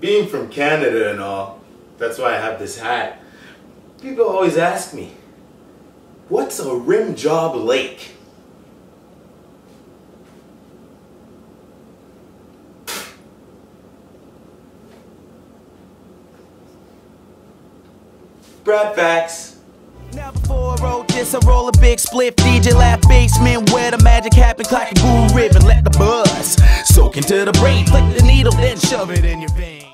being from Canada and all, that's why I have this hat. People always ask me, what's a rim job lake? Brad Facts. Now before I roll this, I roll a big split. DJ laugh basement where the magic happen. Clack a boo into the brain. Flick the needle, then shove it in your vein.